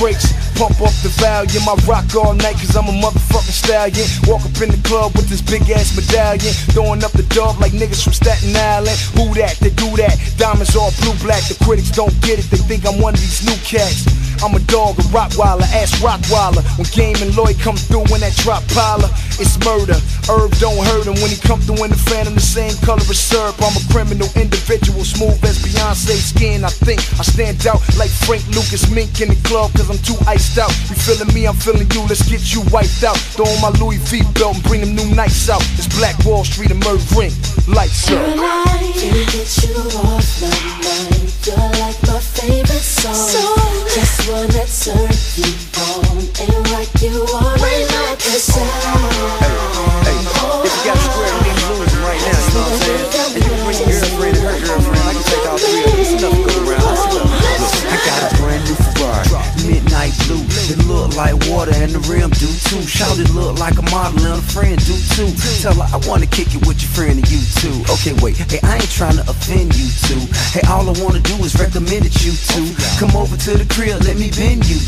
brakes, pump up the volume. I rock all night cause I'm a motherfucking stallion. Walk up in the club with this big ass medallion. Throwing up the dub like niggas from Staten Island. Who that? They do that. Diamonds all blue black. The critics don't get it. They think I'm one of these new cats. I'm a dog, a Rottweiler, ass Rottweiler. When Game and Lloyd come through in that drop piler, it's murder. Herb don't hurt him when he come through in the phantom, the same color as syrup. I'm a criminal individual, smooth as Beyonce skin. I think I stand out like Frank Lucas Mink in the club, cause I'm too iced out. You feeling me, I'm feeling you, let's get you wiped out. Throw on my Louis V belt and bring them new nights out. It's Black Wall Street and Merv Ring. Lights up. Can't get you off my mind. You're like my favorite song. Just wanna turn you on and rock you all Like water and the rim do too. Shout it look like a model and a friend do too. Tell her I wanna kick it with your friend and you too. Okay, wait, hey, I ain't trying to offend you two. Hey, all I wanna do is recommend it you two. Come over to the crib, let me bend you.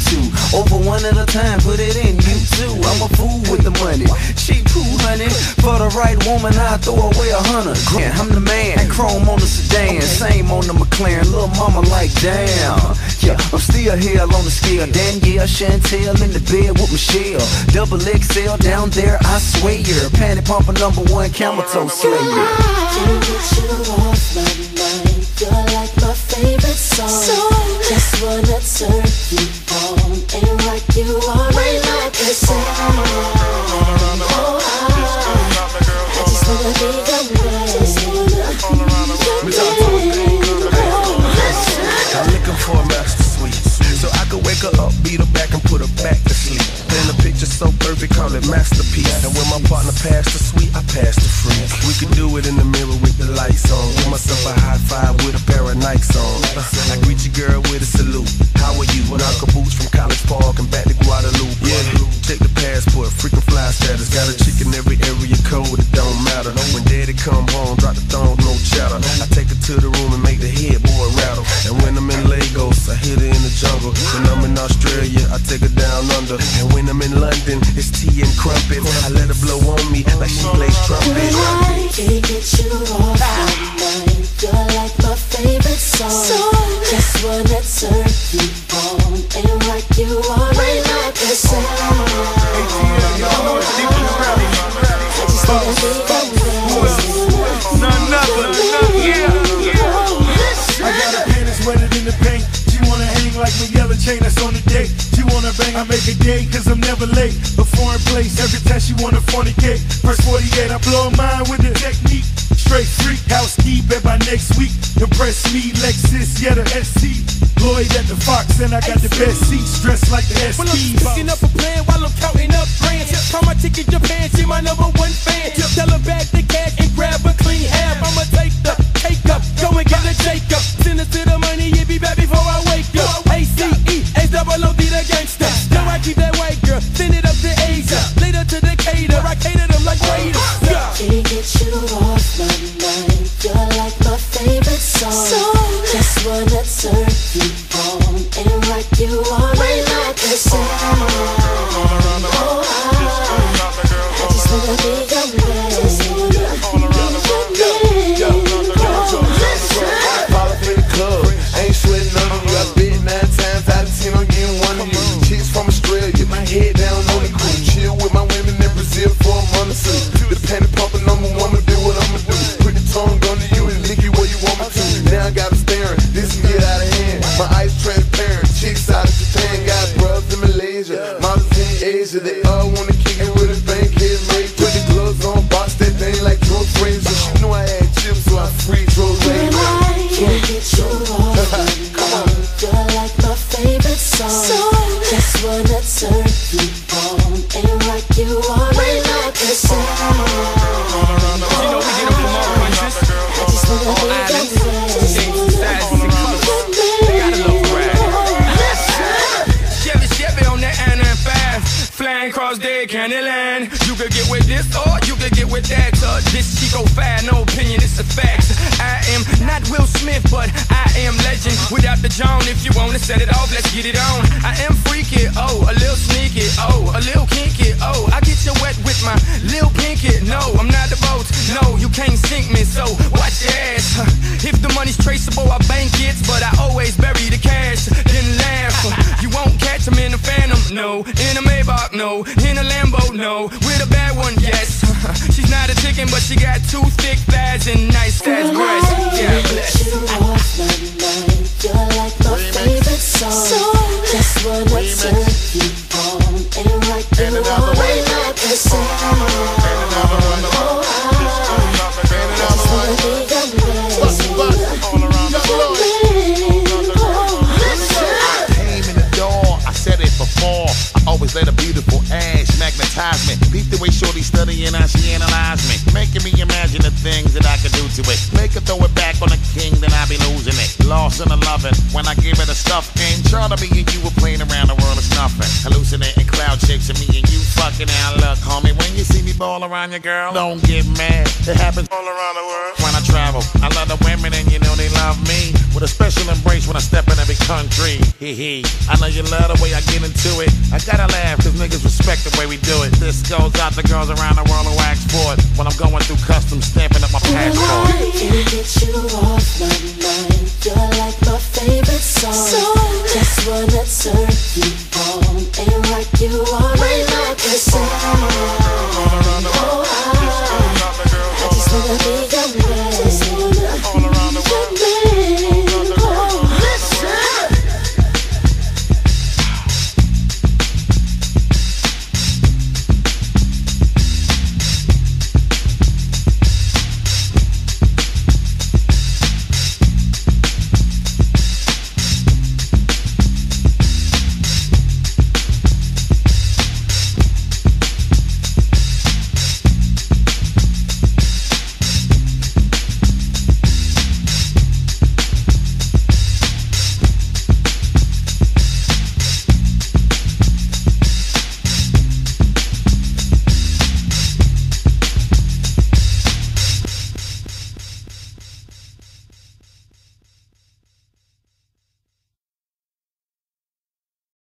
Over one at a time, put it in you too. I'm a fool with the money. She cool, honey. For the right woman, I throw away a hundred. Yeah, I'm the man. Chrome on the sedan, same on the McLaren. Little mama like damn. Yeah, I'm still here on the scale. Danielle, Chantel in the bed with Michelle. Double XL down there, I swear. Panty pumper number one, camel toe slayer. Can't get you off my mind. You're like my favorite song. Just wanna turn girl so sweet So I could wake up, beat it back and put it back to sleep Then the picture so perfect, call it masterpiece And when my partner passed the suite, I passed the freak. We can do it in the mirror with the lights on. Give myself a pair of Nike so uh, I greet you girl with a salute. How are you? Knock boots in. When I'm in Australia, I take her down under. And when I'm in London, it's tea and crumpets. I let her blow on me like she plays trumpet. I Can't get you off my mind. You're like my favorite song. Just wanna turn you on and rock you all chain that's on the date. She wanna bang, I make a day, cause I'm never late. A foreign place, every time she wanna fornicate. First 48, I blow her mind with the technique. Straight freak, house key, bet by next week. Impress me, Lexus, yeah, the SC. Lloyd at the Fox, and I got the best seats, dressed like the Well, I'm picking up a plan while I'm counting up grands. Call my ticket Japan, she my number one fan. Tell her back the cash and grab a clean half. I'ma take the cake up, go and get a shake up. Send her to the money, Now I keep I got You could get with this or you could get with that. Uh, this Chico fire, no opinion, it's a fact. I am not Will Smith, but I am legend. Without the Joan, if you wanna set it off, let's get it on. I am freaky, oh, a little sneaky, oh, a little kinky, oh. I get you wet with my little pinky. No, always let a beautiful ass magnetize me. The way shorty studying how she analyze me. Making me imagine the things that I could do to it. Make her throw it back on the king, then I be losing it. Lost in the loving when I give it a stuff game. Trying to be and you were playing around the world is nothing. Hallucinating cloud chasing me and you fucking out. Look, homie, when you see me ball around your girl, don't get mad. It happens all around the world. When I travel, I love the women and you know they love me. With a special embrace when I step in every country. Hee hee. I know you love the way I get into it. I gotta laugh cause niggas respect the way we do it. This goes out to girls around the world who ask for it. When I'm going through customs, stamping up my passport. Can't get you off